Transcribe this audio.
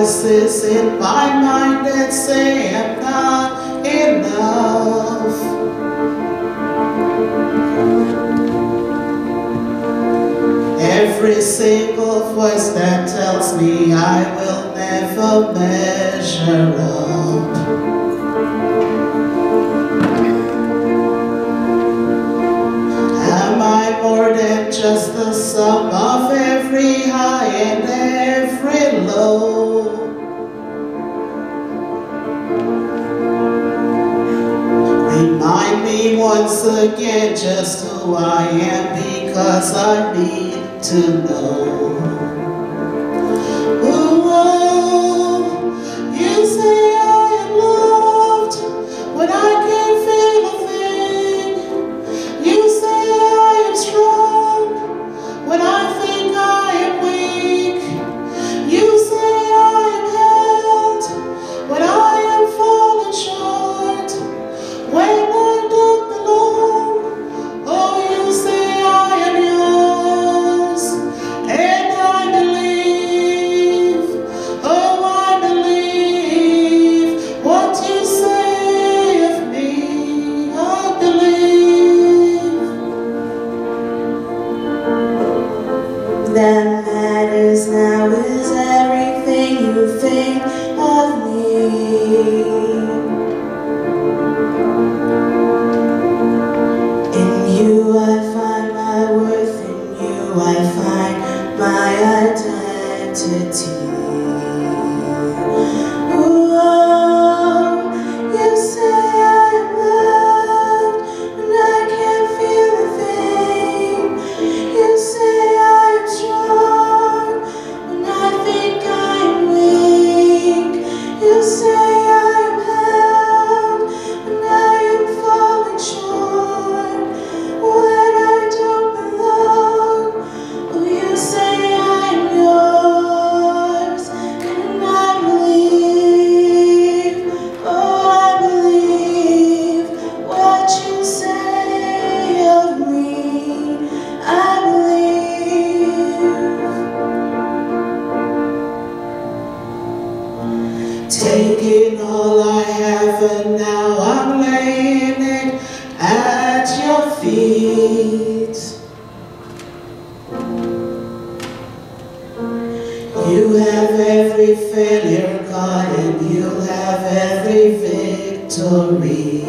voices in my mind that say I'm not enough. Every single voice that tells me I will never measure up. me once again just who I am because I need to know. Ooh, you say I am loved, but I can't feel Taking all I have and now I'm laying it at your feet. You have every failure, God, and you have every victory.